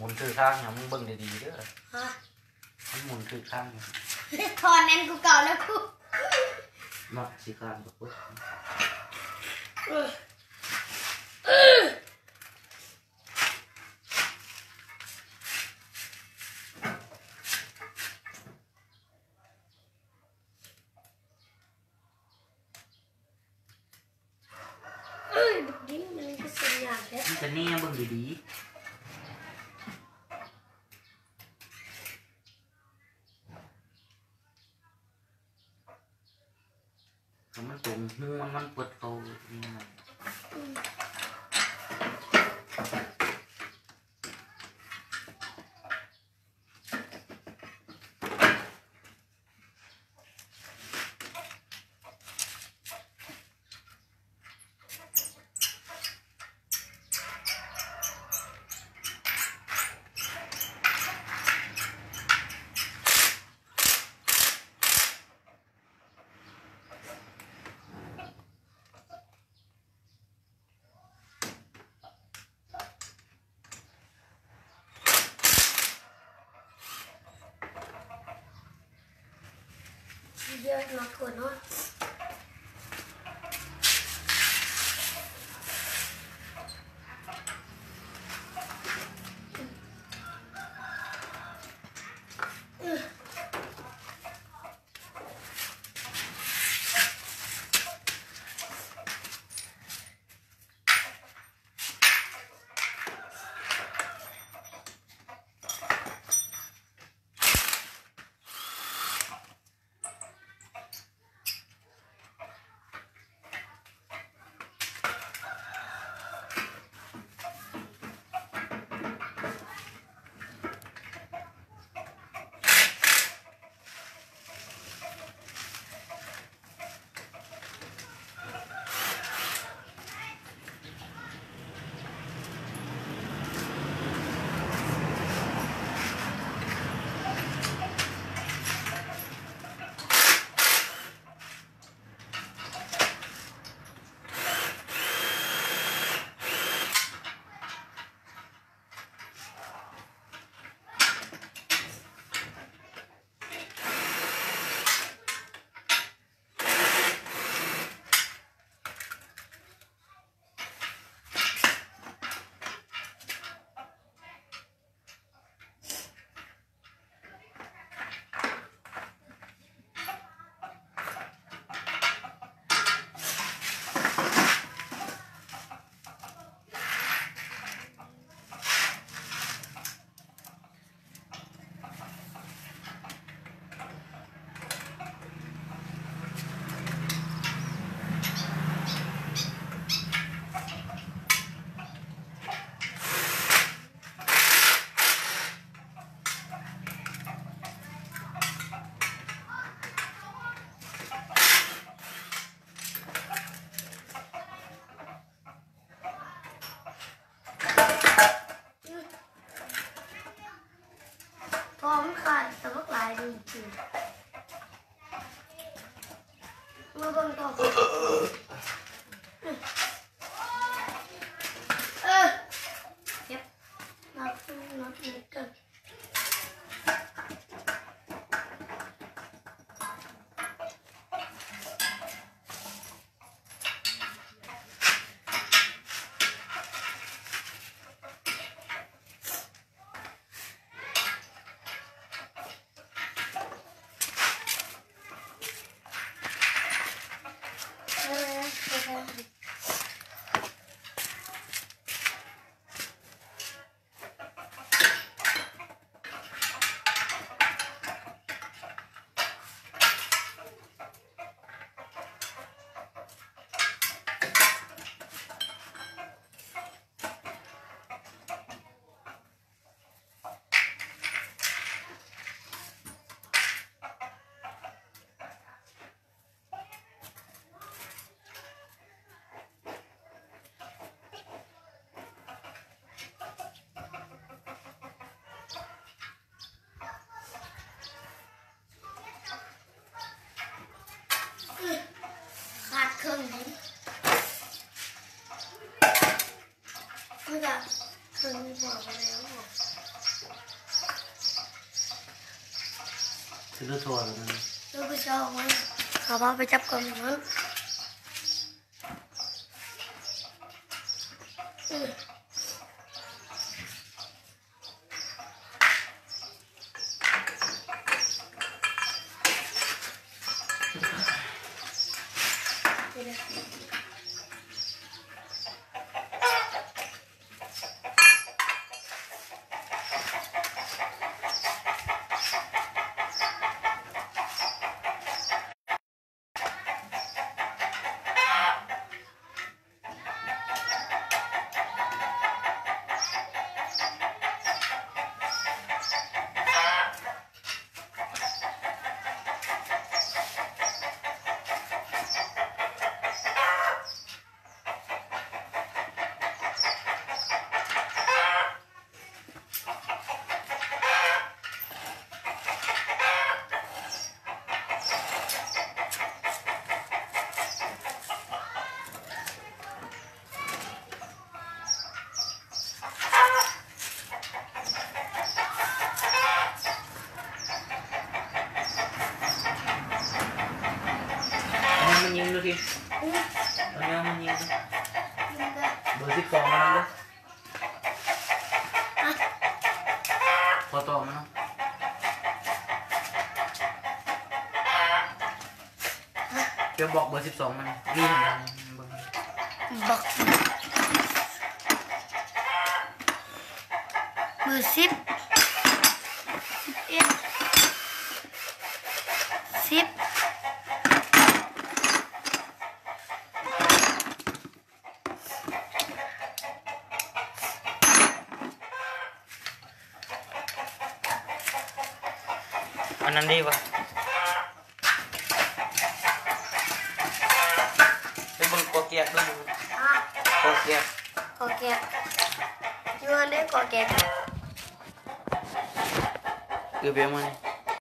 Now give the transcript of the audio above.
มุนถือข้างอย่างมึงเบิ่งดีๆเด้อฮะมันหมุนถือข้างคอแน่นกูเก่าแล้วกูมักสิข้างกับปุ๊บเอ้ยดิ้นมันก็สัญญาณแท้มันจะแน่เบิ่งดีๆ มันตรงเนื้อมันเปิดโตนี่นะ เยอ มาเบิ่งต่อเออเก็บนับนับนิดกัน เออเออ ขาดเครื่องนี้มันจะเครื่องนี้บอกไปแล้วบอก ซื้อตัวแล้วนะแล้วก็จะเอาไว้ขาพาไปจับกับมัน อืมอันนี้มันยิงดูยิงได้เบอร์สิบสองมันเลยอะพอต่อมันเนาะเดี๋ยวบอกเบอร์สิบสองมันวิ่งมันเบิ่งบักเบอร์สิบสิบเอ็ดสิบ อันนั้นดีปะไปเบิ่งกอเกียกด้วยอ่